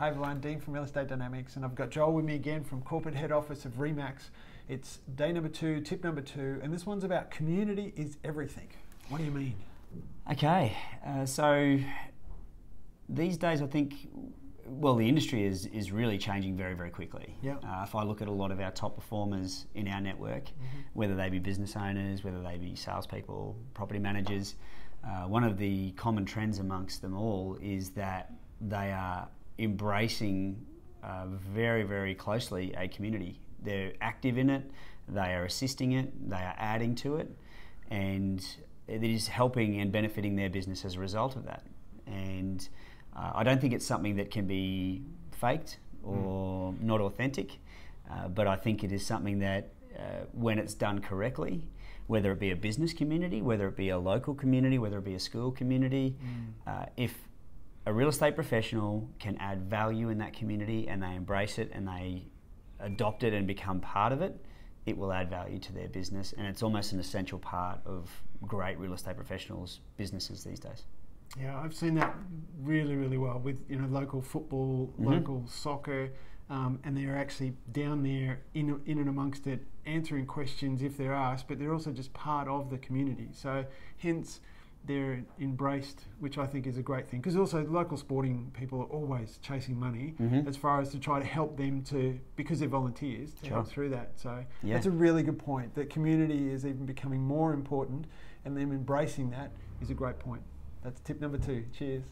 Haveline, Dean from Real Estate Dynamics, and I've got Joel with me again from corporate head office of Remax. It's day number two, tip number two, and this one's about community is everything. What do you mean? Okay, uh, so these days I think, well, the industry is, is really changing very, very quickly. Yeah. Uh, if I look at a lot of our top performers in our network, Mm-hmm. whether they be business owners, whether they be salespeople, property managers, uh, one of the common trends amongst them all is that they are embracing uh, very, very closely a community. They're active in it, they are assisting it, they are adding to it, and it is helping and benefiting their business as a result of that. And uh, I don't think it's something that can be faked or not authentic, uh, but I think it is something that uh, when it's done correctly, whether it be a business community, whether it be a local community, whether it be a school community, uh, if a real estate professional can add value in that community and they embrace it and they adopt it and become part of it, it will add value to their business. And it's almost an essential part of great real estate professionals' businesses these days. Yeah, I've seen that really, really well with you know local football, Mhm. local soccer, um, and they're actually down there in in and amongst it, answering questions if they're asked, but they're also just part of the community. So hence they're embraced, which I think is a great thing. Because also local sporting people are always chasing money Mhm. as far as to try to help them to because they're volunteers to help through that. So Yeah. that's a really good point. That community is even becoming more important, and them embracing that is a great point. That's tip number two. Cheers.